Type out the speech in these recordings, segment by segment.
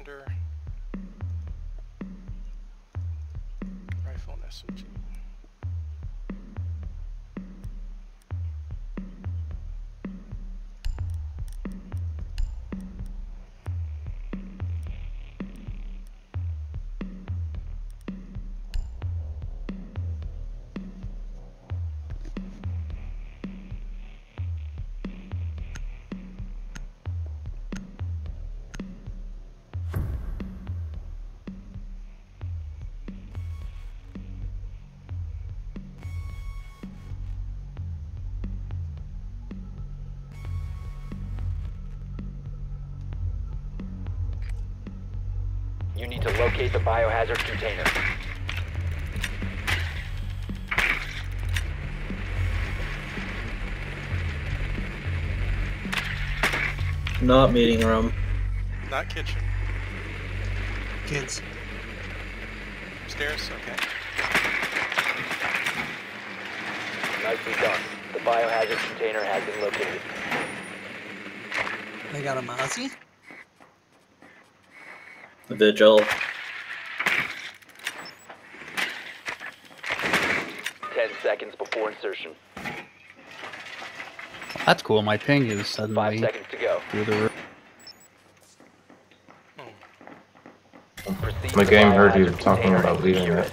Pathfinder. Rifle and SMG. You need to locate the biohazard container. Not meeting room. Not kitchen. Kids. Upstairs? Okay. Nicely done. The biohazard container has been located. They got a Mozzie? Vigil. Ten seconds before insertion. That's cool. My ping is Five suddenly seconds to go. through the roof. Proceed My game heard you talking about leaving secure it.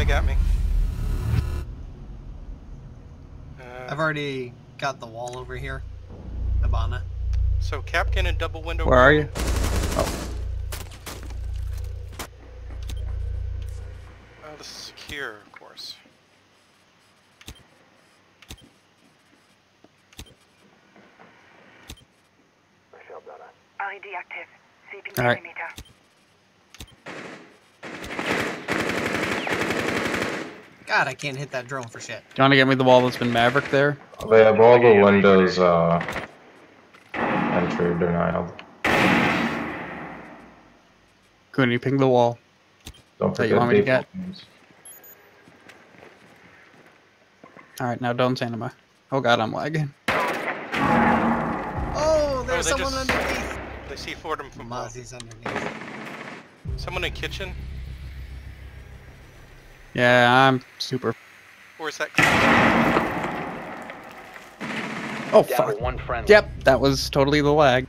They got me. Uh, I've already got the wall over here. Hibana. so Kapkan and double window. Where are you? Oh, this is secure, of course. LED active. Sweeping All right. God, I can't hit that drone for shit. Do you want to get me the wall that's been Maverick there? They have all the windows uh, entry denied. Could you ping the wall? Don't That you want me to get? All right, now don't say anymore. Oh god, I'm lagging. Oh, there's they someone just- underneath. They see Fordham from below. Mozzie's underneath. Someone in kitchen? Yeah, I'm super. Or is that Oh Down fuck. one friendly. Yep, that was totally the lag.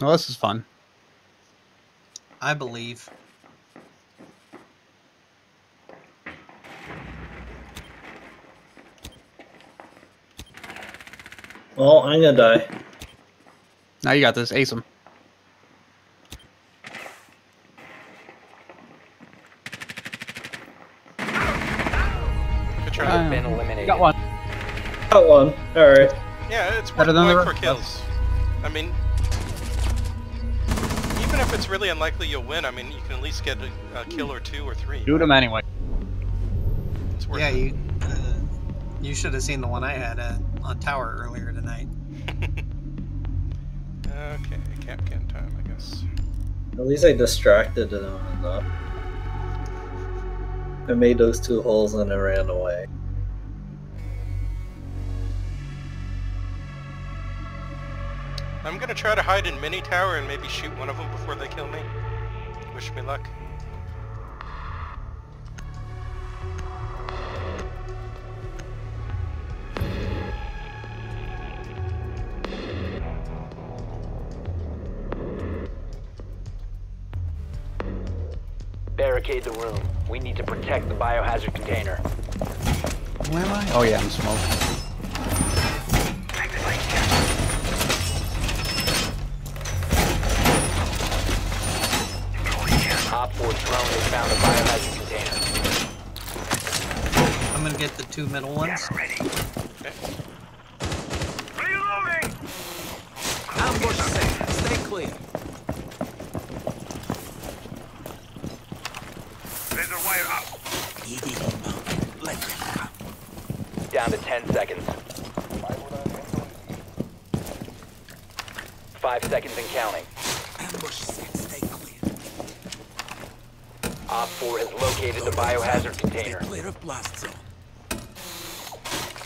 Well, this is fun. I believe. Well, I'm gonna die. Now you got this, ace 'em. Got one. Got one. Alright. Yeah, it's worth Better than the going for kills. I mean, even if it's really unlikely you'll win, I mean, you can at least get a, a kill or two or three. Shoot him anyway. It's worth Yeah, it. you. Uh, you should have seen the one I had uh, on tower earlier tonight. Okay, Kapkan time, I guess. At least I distracted them enough. I made those two holes and I ran away. I'm gonna try to hide in mini tower and maybe shoot one of them before they kill me. Wish me luck. Barricade the room. We need to protect the biohazard container. Where am I? Oh yeah, I'm smoking. Op 4 4 drone has found a biohazard container. I'm gonna get the two middle ones. Reloading! Ambush set. Stay clear. Down to 10 seconds. 5 seconds and counting. Ambush set. Stay clear. Op 4 has located the biohazard Stay container. clear of blast zone.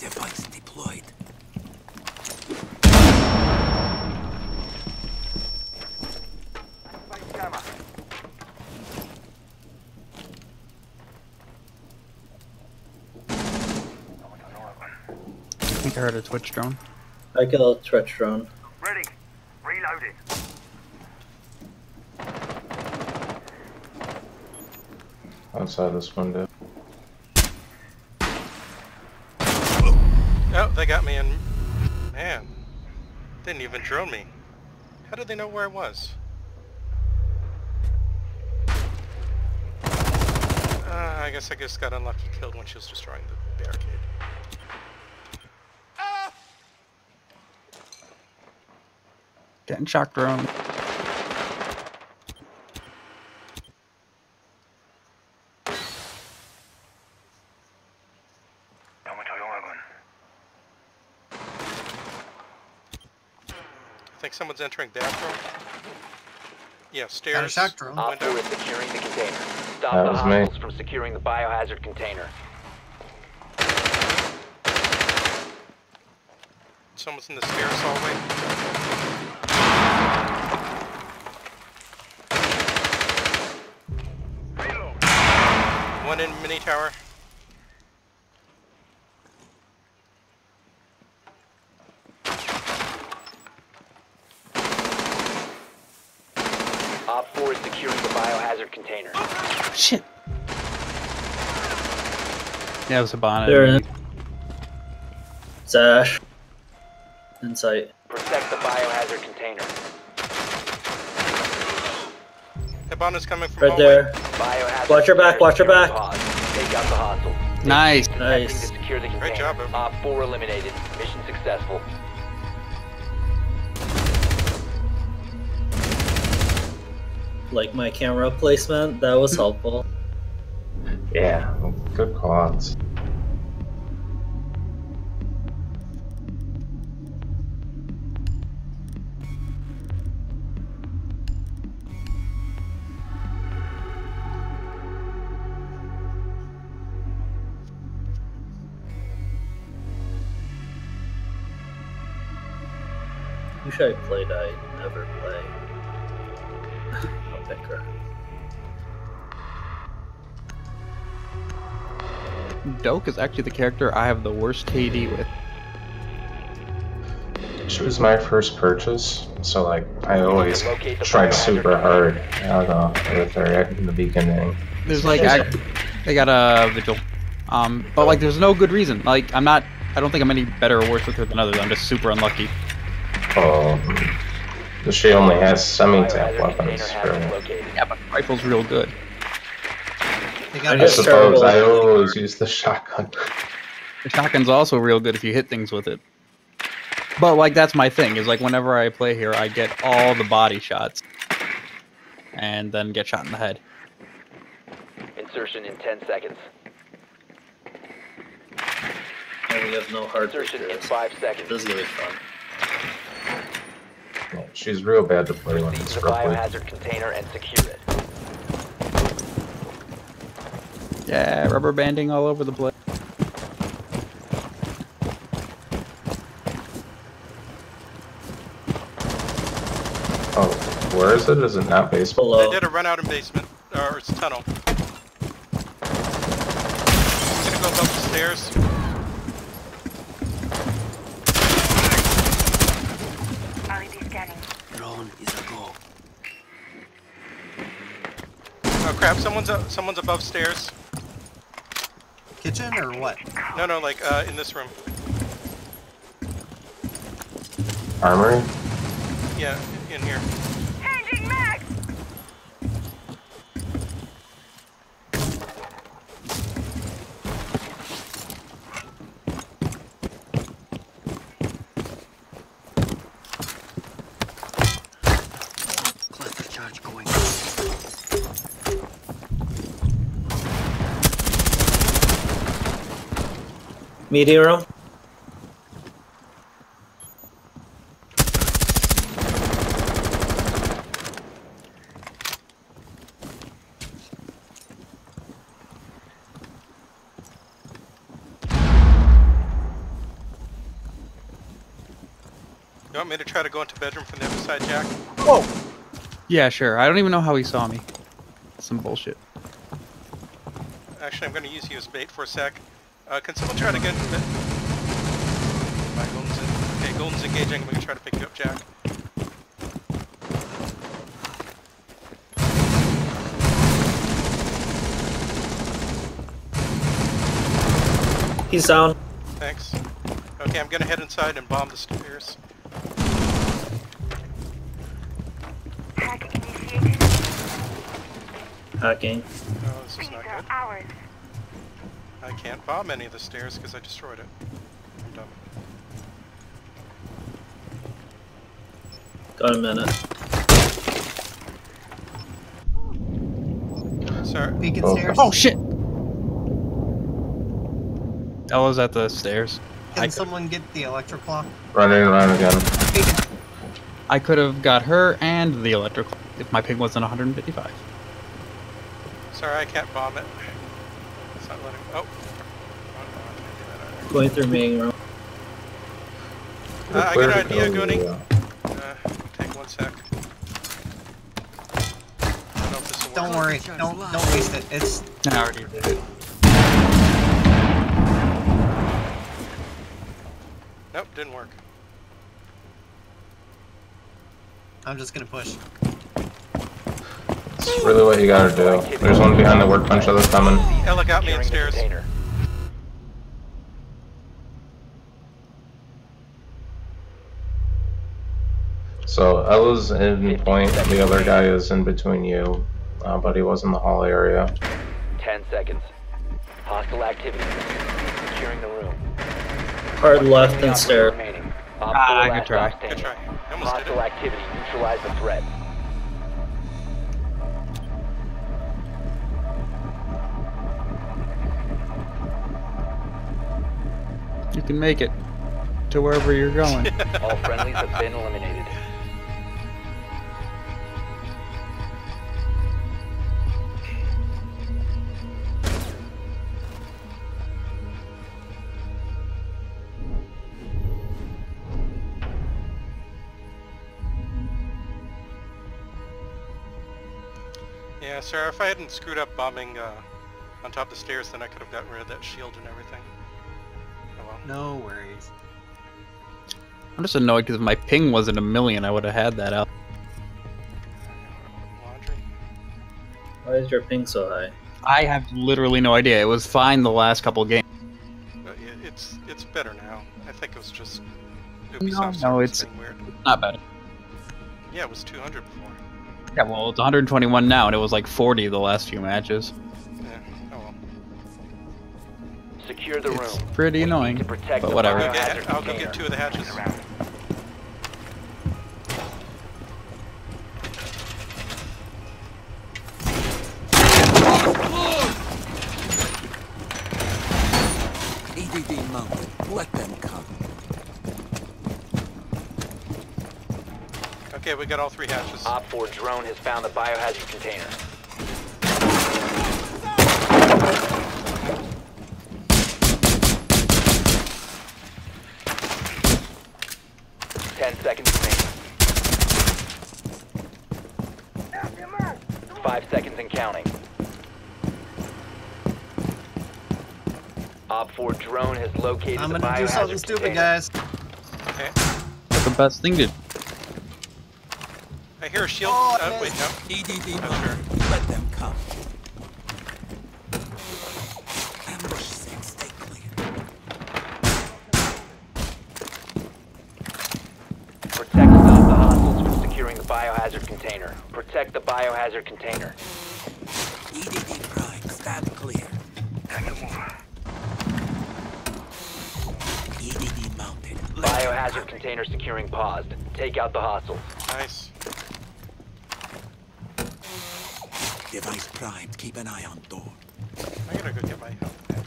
Device deployed. I think I heard a Twitch drone. I killed a Twitch drone. Ready. Reloading. Outside this window. Oh, they got me in. Man, didn't even drone me. How did they know where I was? Uh, I guess I just got unlucky killed when she was destroying the barricade. Getting shock drone. I think someone's entering bathroom. Yeah, stairs. Got a shock drone. Op 4 Window. is securing the container. Stop That the was me. from securing the biohazard container. Someone's in the stairs hallway. One in mini tower. Op 4 is securing the biohazard container. Shit. Yeah, it was a bonnet. They're in. Zash. Insight. Protect the biohazard container. Hibana's coming from Right hallway. there. Biohazard Watch your back, watch your back. Take out the hostile. Nice. Nice. secure the Great container. job, Evan. Op 4 eliminated. Mission successful. Like my camera placement, that was helpful. Yeah, good. Who I play that I never play? I'll pick her. Doke is actually the character I have the worst KD with. She was my first purchase, so like I always tried super hard. I don't know with her in the beginning. There's like I, they got a vigil, um, but like there's no good reason. Like I'm not. I don't think I'm any better or worse with her than others. I'm just super unlucky. Um, she only has semi-tap weapons. For. Yeah, but rifle's real good. They I got I just a suppose I always use the shotgun. The shotgun's also real good if you hit things with it. But like that's my thing is like whenever I play here, I get all the body shots, and then get shot in the head. Insertion in 10 seconds. And we have no hard Insertion in 5 seconds. This is gonna be fun. Yeah, She's real bad to play when Seize it's the roughly. biohazard container and secure it. Yeah, rubber banding all over the place. Oh, where is it? Is it not baseball? They did a run out in basement, or it's tunnel. I'm gonna go up the stairs. LED. Drone is a go. Oh crap! Someone's up, someone's above stairs. Kitchen or what? No, no, like uh, in this room. Armory? Yeah, in here. Meteor room. You want me to try to go into bedroom from the other side, Jack? Oh! Yeah, sure. I don't even know how he saw me. Some bullshit. Actually, I'm going to use you as bait for a sec. Uh, can someone try to get into bed? My Golden's in. Okay, Golden's engaging. I'm going to try to pick you up, Jack. He's down. Thanks. Okay, I'm going to head inside and bomb the stairs. Hack initiated. Hacking. Oh, this is These not are good. Ours. I can't bomb any of the stairs because I destroyed it. I'm dumb. Got a minute. Sorry. Beacon Oh. stairs. Oh shit! Ela's at the stairs. Can I- someone get the electric clock? Running around again. Beacon. I could have got her and the electrical if my ping wasn't 155. Sorry, I can't bomb it. It's not letting. Oh. Oh, no, I can't do that either. Going through main room. Uh, I got an idea, go? Goonie. Uh, take one sec. Don't know if this will Don't worry. Don't don't waste it. It's I already did it. Nope, didn't work. I'm just gonna push. It's really what you gotta do. There's one behind the workbench that's coming. Ela got me upstairs. So Ela's in point, the other guy is in between you, uh, but he was in the hall area. Ten seconds. Hostile activity. Securing the room. Hard left and stair. remaining. Ah, four good try. stop Good try. I almost did Hostile activity. Neutralize the threat. You can make it to wherever you're going. All friendlies have been eliminated. Yeah, sir, if I hadn't screwed up bombing uh, on top of the stairs, then I could have gotten rid of that shield and everything. Well. No worries. I'm just annoyed because if my ping wasn't a million, I would have had that out. Why is your ping so high? I have literally no idea. It was fine the last couple games. But it- it's it's better now. I think it was just No, Ubisoft no, was it's- weird. Not better. Yeah, it was 200 before. Yeah, well, it's 121 now, and it was like 40 the last few matches. Secure the It's room. pretty annoying, to protect but the whatever. I'll go get, I'll go get two of the hatches. EDD mounted. Let them come. Okay, we got all three hatches. Op 4 drone has found the biohazard container. Ten seconds remaining. Five seconds and counting. Op 4 drone has located I'm the gonna do biohazard something stupid, container. guys. Okay. That's the best thing to I hear a shield. Oh, I oh, wait, no. EDD Oh, mounted. Let them come. Ambush set. Stay clear. Protect the hostiles from securing the biohazard container. Protect the biohazard container. Biohazard container securing paused. Take out the hostiles. Nice. Device primed. Keep an eye on door. I gotta go get my health back.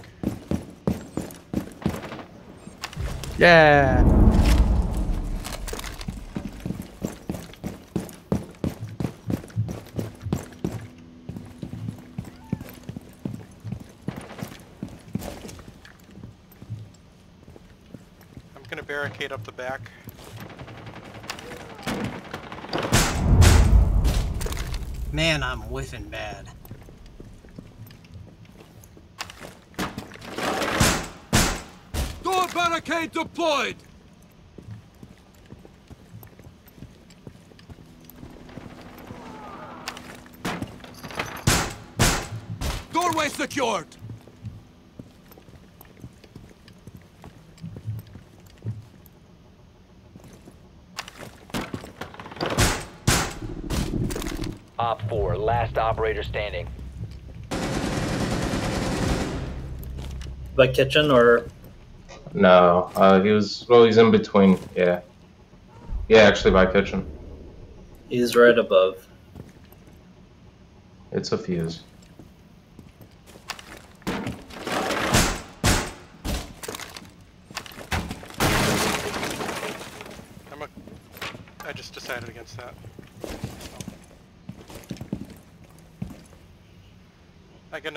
Yeah. I'm gonna barricade up the back. Man, I'm whiffing bad. Door barricade deployed! Doorway secured! Op 4, last operator standing. By kitchen or No, uh, he was. Well, he's in between. Yeah. Yeah, actually, by kitchen. he's right above. It's a fuse. I'm a. I just decided against that.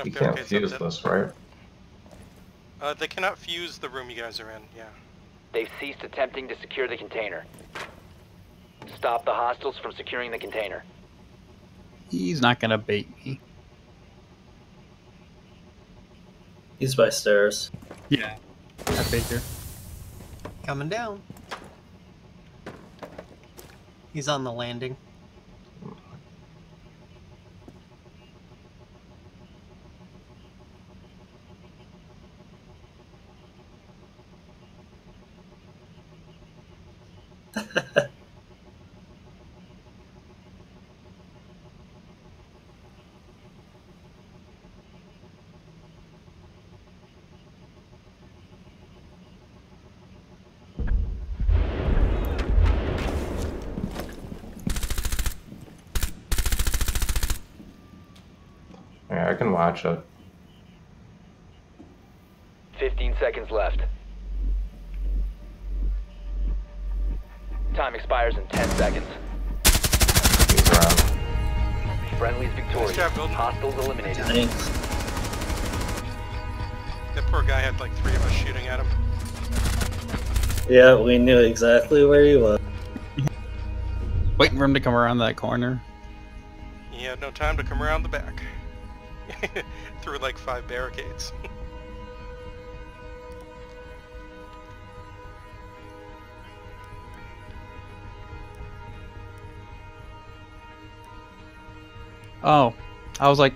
I got enough You can't barricades fuse this, right? Uh, they cannot fuse the room you guys are in. Yeah. They've ceased attempting to secure the container. Stop the hostiles from securing the container. He's not gonna bait me. He's by stairs. Yeah. I figure. Coming down. He's on the landing. Yeah, I can watch it. 15 seconds left. Time expires in 10 seconds. He's around. Friendly's victorious. job, Golden. Hostiles eliminated. Thanks. That poor guy had like three of us shooting at him. Yeah, we knew exactly where he was. Waiting for him to come around that corner. He had no time to come around the back. Through like five barricades. Oh, I was like,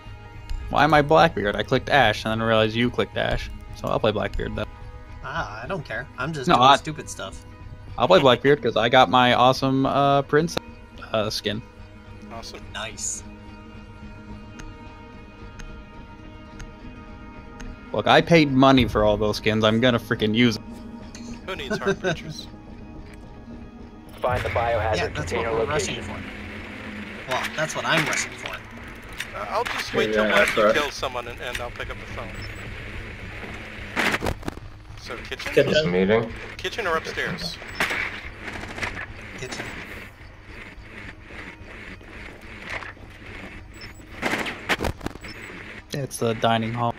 why am I Blackbeard? I clicked Ash and then realized you clicked Ash. So I'll play Blackbeard though. Ah, I don't care. I'm just No, doing I- stupid stuff. I'll play Blackbeard because I got my awesome uh, princess uh, skin. awesome. Nice. Look, I paid money for all those skins. I'm gonna freaking use them. Who needs hard features? Find the biohazard Yeah, that's what container we're rushing location. for. Well, that's what I'm rushing for. Uh, I'll just Okay, wait till yeah, after that's you right. kill someone and, and I'll pick up the phone. So kitchen? Kitchen. This meeting. Kitchen or upstairs? Kitchen. It's the dining hall.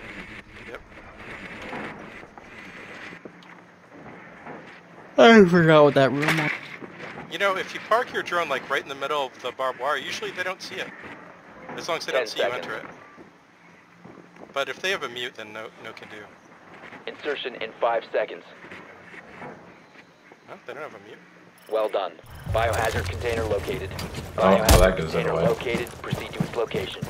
I forgot what that room was. You know, if you park your drone like right in the middle of the barbed wire, usually they don't see it. As long as they Ten don't see seconds. you enter it. But if they have a mute, then no, no can do. Insertion in 5 seconds. No, they don't have a mute. Well done. Biohazard container located. Oh, well, that Biohazard container away. located. Proceed to its location.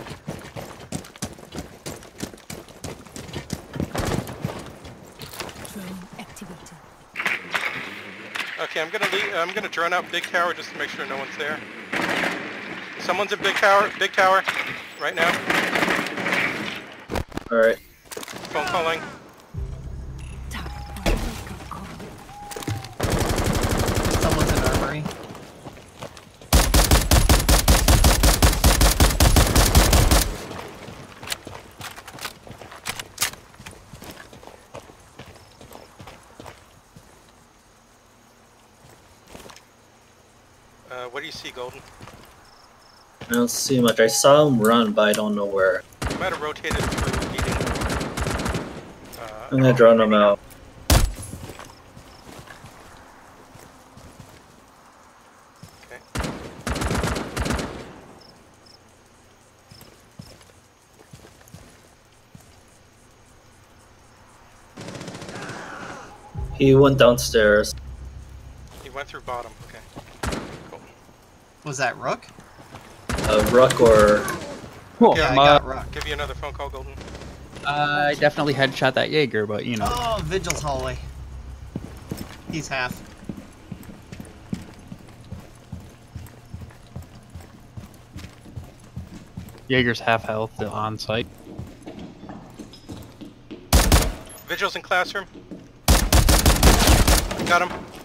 Drone activated. Okay, I'm gonna leave, uh, I'm gonna drone out big tower just to make sure no one's there. Someone's at big tower, big tower, right now. Alright. Phone calling. Tower on wake-up call. Someone's in armory. Uh, what do you see, Golden? I don't see much. I saw him run, but I don't know where. You might have rotated through heating. Uh, I'm gonna drone him out. Okay. He went downstairs. He went through bottom. Okay. Cool. Was that Rook? Uh, Ruck or Cool. Yeah, I got Rook. Give you another phone call, Golden. I definitely headshot that Jaeger, but you know. Oh, Vigil's hallway. He's half. Jaeger's half health still on site. Vigil's in classroom. Got him.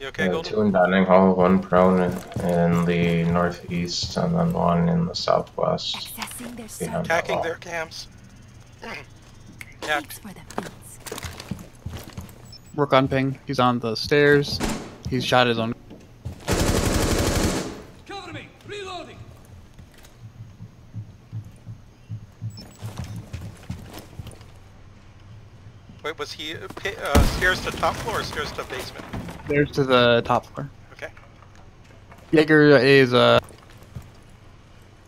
You okay, Yeah, two in dining hall, one prone in, in the northeast, and then one in the southwest. Their Behind the Attacking wall. their cams. Thanks Hacked. for the beats. Rook on ping. He's on the stairs. He's shot his own. Cover me! Reloading! Wait, was he uh, uh, stairs to top floor or stairs to basement? Stairs to the top floor. Okay. Jaeger is uh.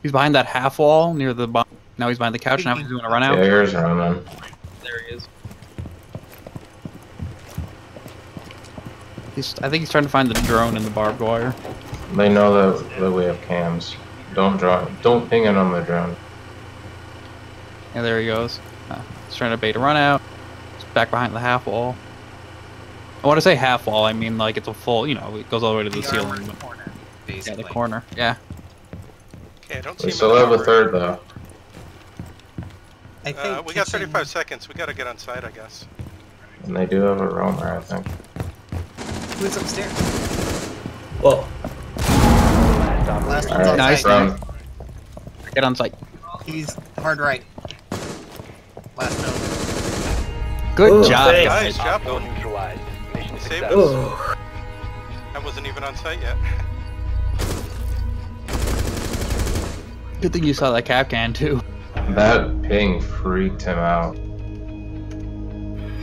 He's behind that half wall near the bottom. Now he's behind the couch. Now he's doing a run out. Jaeger's running. There he is. He's. I think he's trying to find the drone in the barbed wire. They know that, that we have cams. Don't draw. Don't ping it on the drone. Yeah, there he goes. Uh, he's trying to bait a run out. He's back behind the half wall. I want to say half wall. I mean like it's a full. You know, it goes all the way to the, The ceiling. in the corner, Yeah, the corner. Yeah. Okay, I don't see We him still in have a third though. I think Uh, we got kitchen- 35 seconds. We gotta get on site, I guess. And they do have a roamer, I think. Who's upstairs? Whoa. Last one's Alright, on Nice. site. run. Get on site. He's hard right. Last note. Good Ooh, job. thanks. guys. Nice job, Saved success. Ooh. I wasn't even on site yet. Good thing you saw that Kapkan too. That ping freaked him out.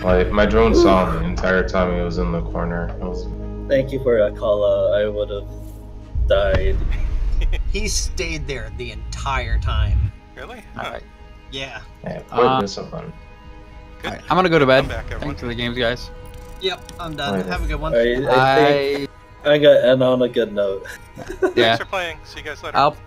Like my drone saw him the entire time he was in the corner. It was Thank you for that call out. I would have died. He stayed there the entire time. really? Huh. right. Yeah. yeah, quite Uh, discipline. Good. All right. I'm gonna go to bed. Back. Thanks for the games, guys. Yep, I'm done. Later. Have a good one. I, I think I I got end on a good note. yeah. Thanks for playing. See you guys later. I'll